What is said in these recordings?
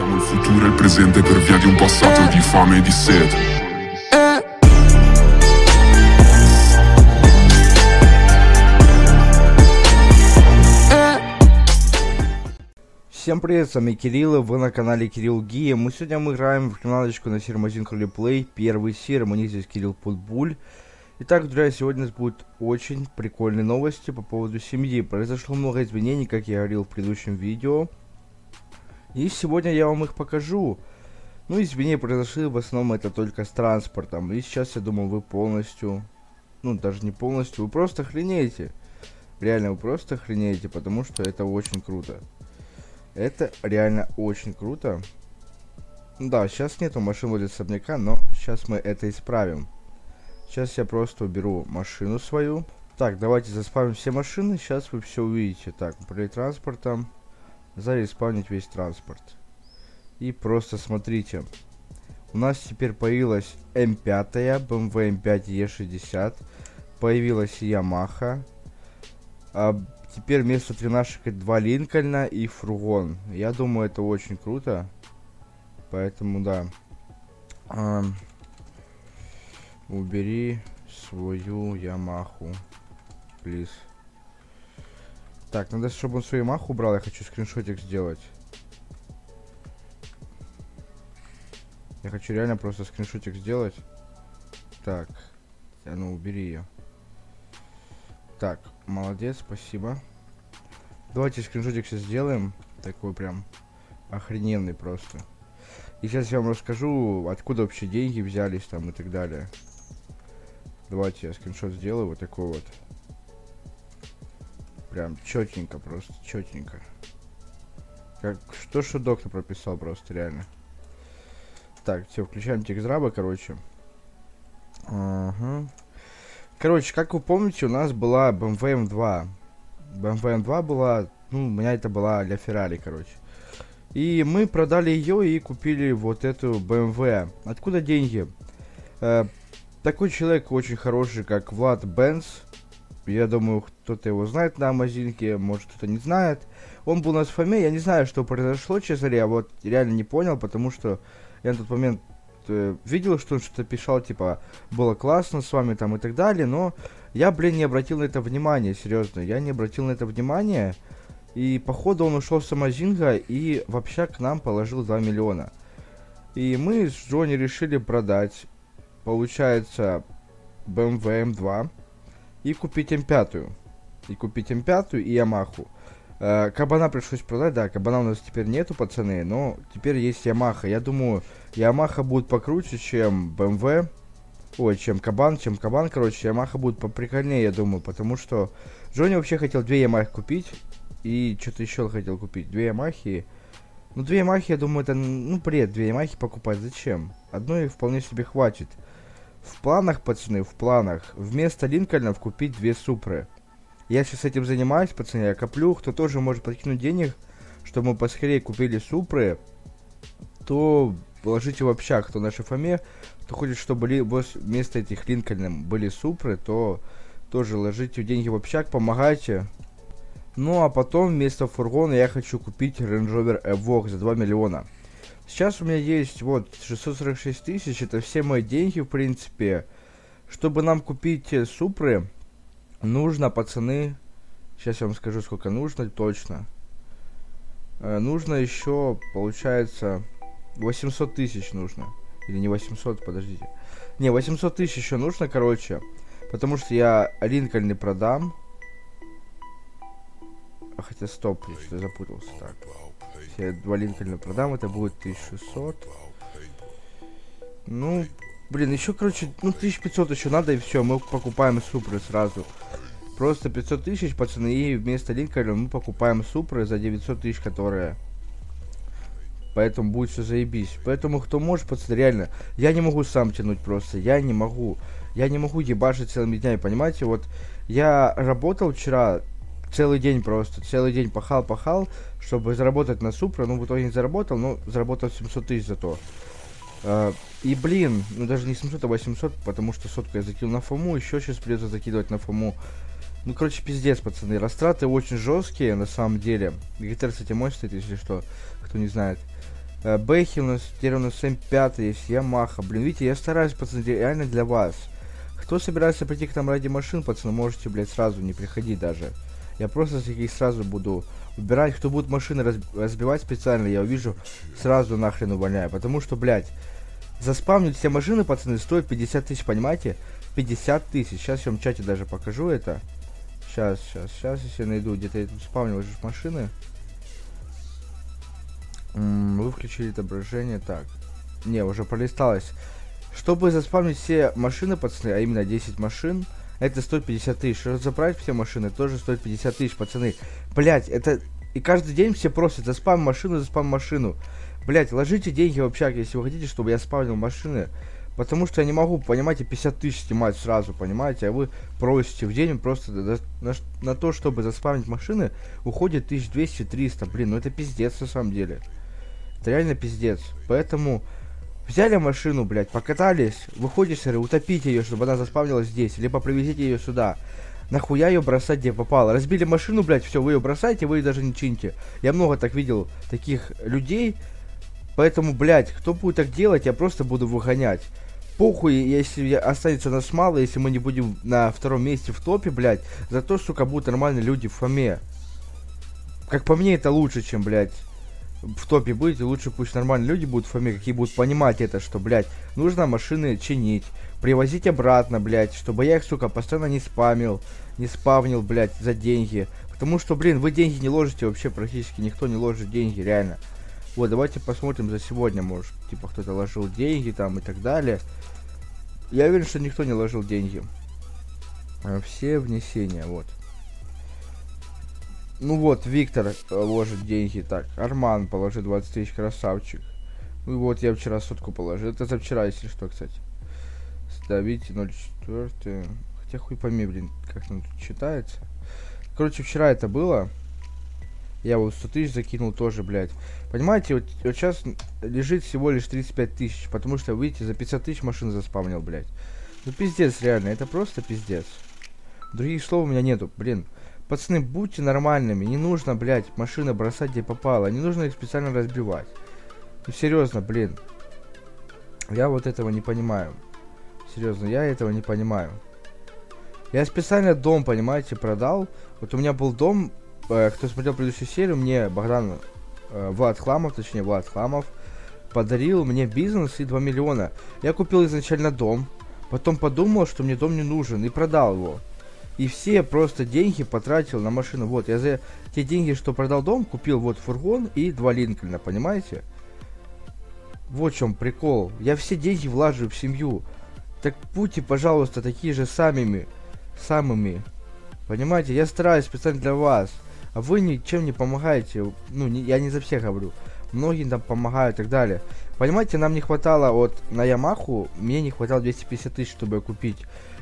Siamo il futuro e il presente per via di un passato di fame e di sete. Всем привет, с вами Кирилл, и вы на канале Кирилл Гия. Мы сегодня мы играем в финалочку на сермазин Плей, первый сир, у них здесь Кирилл Путбуль. Итак, друзья, сегодня у нас будут очень прикольные новости по поводу семьи. Произошло много изменений, как я говорил в предыдущем видео. И сегодня я вам их покажу. Ну, изменения произошли, в основном это только с транспортом. И сейчас, я думаю, вы полностью... Ну, даже не полностью, вы просто охренеете. Реально, вы просто охренеете, потому что это очень круто. Это реально очень круто. Да, сейчас нету машин возле особняка, но сейчас мы это исправим. Сейчас я просто уберу машину свою. Так, давайте заспавим все машины. Сейчас вы все увидите. Так, управлять транспортом. Зареспавнить весь транспорт. И просто смотрите. У нас теперь появилась М5, BMW M5 E60. Появилась Yamaha. А теперь вместо тренажек два Линкольна и фургон. Я думаю, это очень круто. Поэтому, да. А, убери свою Ямаху. Плиз. Так, надо, чтобы он свою Ямаху убрал. Я хочу скриншотик сделать. Я хочу реально просто скриншотик сделать. Так. А ну, убери ее. Так, молодец, спасибо. Давайте скриншотик сейчас сделаем. Такой прям охрененный просто. И сейчас я вам расскажу, откуда вообще деньги взялись там и так далее. Давайте я скриншот сделаю, вот такой вот. Прям четенько просто, четенько. Как, что, что доктор прописал просто, реально. Так, все, включаем текст раба, короче. Ага. Короче, как вы помните, у нас была BMW M2. BMW M2 была, ну, у меня это была для Ferrari, короче. И мы продали ее и купили вот эту BMW. Откуда деньги? Э, такой человек очень хороший, как Влад Бенц. Я думаю, кто-то его знает на Амазинке, может кто-то не знает. Он был у нас в фоме, я не знаю, что произошло, честно говоря, вот реально не понял, потому что я на тот момент э, видел, что он что-то писал, типа, было классно с вами там и так далее, но я, блин, не обратил на это внимания, серьезно, я не обратил на это внимания, и походу он ушел с Амазинга и вообще к нам положил 2 миллиона. И мы с Джонни решили продать, получается, BMW M2 и купить М5. И купить М5 и Ямаху. Э, Кабана пришлось продать, да, Кабана у нас теперь нету, пацаны, но теперь есть Ямаха. Я думаю, Ямаха будет покруче, чем BMW. Ой, чем Кабан, чем Кабан, короче, Ямаха будет поприкольнее, я думаю, потому что Джонни вообще хотел две Ямахи купить, и что-то еще хотел купить. Две Ямахи. Ну, две Ямахи, я думаю, это, ну, бред, две Ямахи покупать, зачем? Одной вполне себе хватит. В планах, пацаны, в планах, вместо Линкольнов купить две Супры. Я сейчас этим занимаюсь, пацаны, я коплю, кто тоже может подкинуть денег, чтобы мы поскорее купили Супры, то положите в общак, кто на шифаме, кто хочет, чтобы ли, вместо этих Линкольнов были Супры, то тоже ложите деньги в общак, помогайте. Ну, а потом вместо фургона я хочу купить Range Rover Evoque за 2 миллиона. Сейчас у меня есть вот 646 тысяч, это все мои деньги, в принципе. Чтобы нам купить э, Супры, нужно, пацаны, сейчас я вам скажу, сколько нужно точно. Э, нужно еще, получается, 800 тысяч нужно. Или не 800, подождите. Не, 800 тысяч еще нужно, короче. Потому что я Линкольны продам. А хотя стоп, я запутался. Так. Я два Линкольна продам, это будет 1600. Ну, блин, еще, короче, ну 1500 еще надо, и все, мы покупаем Супры сразу. Просто 500 тысяч, пацаны, и вместо Линкольна мы покупаем Супры за 900 тысяч, которые... Поэтому будет все заебись. Поэтому, кто может, пацаны, реально, я не могу сам тянуть просто, я не могу. Я не могу ебашить целыми днями, понимаете? Вот я работал вчера целый день просто, целый день пахал-пахал, чтобы заработать на Супра, ну, в итоге не заработал, но заработал 700 тысяч зато. Uh, и, блин, ну, даже не 700, а 800, потому что сотку я закинул на Фому, еще сейчас придется закидывать на Фому. Ну, короче, пиздец, пацаны, растраты очень жесткие, на самом деле. ГТР, кстати, мой стоит, если что, кто не знает. Э, Бэхи у нас, теперь у нас М5 есть, Ямаха. Блин, видите, я стараюсь, пацаны, реально для вас. Кто собирается прийти к нам ради машин, пацаны, можете, блядь, сразу не приходить даже. Я просто таких сразу буду убирать. Кто будет машины раз, разбивать специально, я увижу, сразу нахрен увольняю. Потому что, блядь, заспавнить все машины, пацаны, стоит 50 тысяч, понимаете? 50 тысяч. Сейчас я вам в чате даже покажу это. Сейчас, сейчас, сейчас, если я найду, где-то я машины. Вы включили отображение. Так. Не, уже пролисталось. Чтобы заспамить все машины, пацаны, а именно 10 машин, это стоит 50 тысяч. Заправить все машины, тоже стоит 50 тысяч, пацаны. Блять, это... И каждый день все просят, заспам машину, заспам машину. Блять, ложите деньги в общак, если вы хотите, чтобы я спавнил машины. Потому что я не могу, понимаете, 50 тысяч снимать сразу, понимаете, а вы просите в день просто на, на, на то, чтобы заспавнить машины, уходит 1200-300, блин, ну это пиздец на самом деле. Это реально пиздец. Поэтому взяли машину, блядь, покатались, выходите, утопите ее, чтобы она заспавнилась здесь, либо привезите ее сюда. Нахуя ее бросать где попало? Разбили машину, блядь, все, вы ее бросаете, вы ее даже не чините. Я много так видел таких людей, поэтому, блядь, кто будет так делать, я просто буду выгонять. Похуй, если останется нас мало, если мы не будем на втором месте в топе, блядь, зато, сука, будут нормальные люди в фоме. Как по мне, это лучше, чем, блядь, в топе быть, лучше пусть нормальные люди будут в фоме, какие будут понимать это, что, блядь, нужно машины чинить, привозить обратно, блядь, чтобы я их, сука, постоянно не спамил, не спавнил, блядь, за деньги. Потому что, блин, вы деньги не ложите вообще, практически никто не ложит деньги, реально. Вот, давайте посмотрим за сегодня, может, типа, кто-то ложил деньги там и так далее. Я уверен, что никто не ложил деньги. А все внесения, вот. Ну вот, Виктор э, ложит деньги. Так, Арман положил 20 тысяч, красавчик. Ну вот, я вчера сотку положил. Это за вчера, если что, кстати. Ставите 0,4. Хотя хуй пойми, блин, как там тут читается. Короче, вчера это было. Я вот 100 тысяч закинул тоже, блядь. Понимаете, вот, вот сейчас лежит всего лишь 35 тысяч, потому что, видите, за 50 тысяч машин заспавнил, блядь. Ну пиздец, реально, это просто пиздец. Других слов у меня нету, блин. Пацаны, будьте нормальными. Не нужно, блядь, машины бросать где попало. Не нужно их специально разбивать. Ну, серьезно, блин. Я вот этого не понимаю. Серьезно, я этого не понимаю. Я специально дом, понимаете, продал. Вот у меня был дом, э, кто смотрел предыдущую серию, мне Богдан, э, Влад Хламов, точнее Влад Хламов, подарил мне бизнес и 2 миллиона. Я купил изначально дом, потом подумал, что мне дом не нужен и продал его. И все просто деньги потратил на машину. Вот, я за те деньги, что продал дом, купил вот фургон и два Линкольна, понимаете? Вот в чем прикол. Я все деньги влажу в семью. Так будьте, пожалуйста, такие же самыми. Самыми. Понимаете, я стараюсь специально для вас. А вы ничем не помогаете. Ну, не, я не за всех говорю. Многие там помогают и так далее. Понимаете, нам не хватало вот на Ямаху, мне не хватало 250 тысяч, чтобы купить.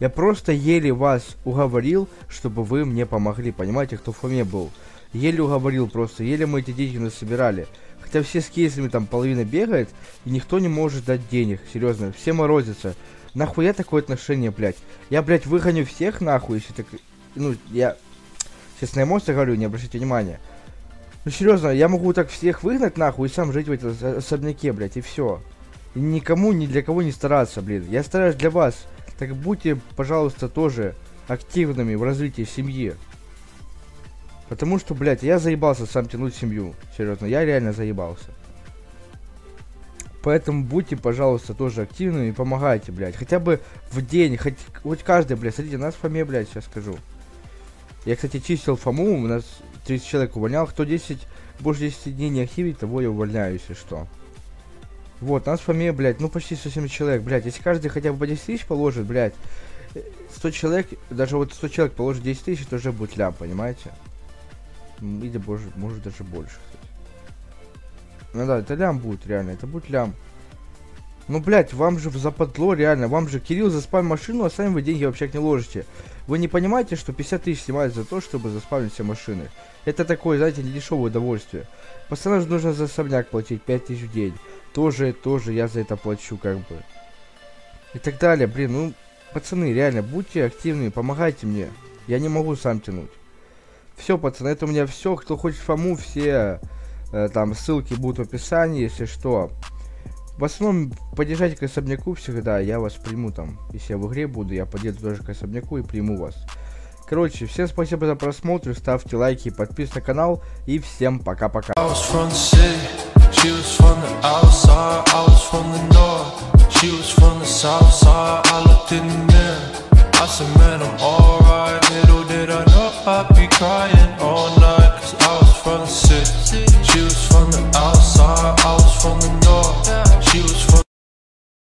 Я просто еле вас уговорил, чтобы вы мне помогли, понимаете, кто в фоме был. Еле уговорил просто, еле мы эти деньги насобирали. Хотя все с кейсами там половина бегает, и никто не может дать денег, серьезно, все морозятся. Нахуя такое отношение, блядь? Я, блядь, выгоню всех нахуй, если так... Ну, я... Сейчас на эмоциях говорю, не обращайте внимания. Ну, серьезно, я могу так всех выгнать нахуй и сам жить в этом особняке, блядь, и все. И никому, ни для кого не стараться, блин. Я стараюсь для вас. Так будьте, пожалуйста, тоже активными в развитии семьи. Потому что, блядь, я заебался сам тянуть семью. Серьезно, я реально заебался. Поэтому будьте, пожалуйста, тоже активными и помогайте, блядь. Хотя бы в день, хоть, хоть каждый, блядь, смотрите, нас фоме, блядь, сейчас скажу. Я, кстати, чистил фому, у нас 30 человек увольнял. Кто 10, больше 10 дней не активит, того я увольняю, если что. Вот, нас фамилия, блядь, ну почти 170 человек, блядь. Если каждый хотя бы по 10 тысяч положит, блядь, 100 человек, даже вот 100 человек положит 10 тысяч, это уже будет лям, понимаете? Или, боже, может даже больше, кстати. Ну да, это лям будет, реально, это будет лям. Ну, блядь, вам же западло, реально, вам же Кирилл заспам машину, а сами вы деньги вообще не ложите. Вы не понимаете, что 50 тысяч снимают за то, чтобы заспавнить все машины? Это такое, знаете, недешевое удовольствие. Постоянно же нужно за особняк платить 5 тысяч в день тоже, тоже я за это плачу, как бы. И так далее, блин, ну, пацаны, реально, будьте активными, помогайте мне. Я не могу сам тянуть. Все, пацаны, это у меня все. Кто хочет фому, все Э, там ссылки будут в описании, если что. В основном подъезжайте к особняку всегда, я вас приму там. Если я в игре буду, я подъеду тоже к особняку и приму вас. Короче, всем спасибо за просмотр, ставьте лайки, подписывайтесь на канал и всем пока-пока. I said, man, I'm alright.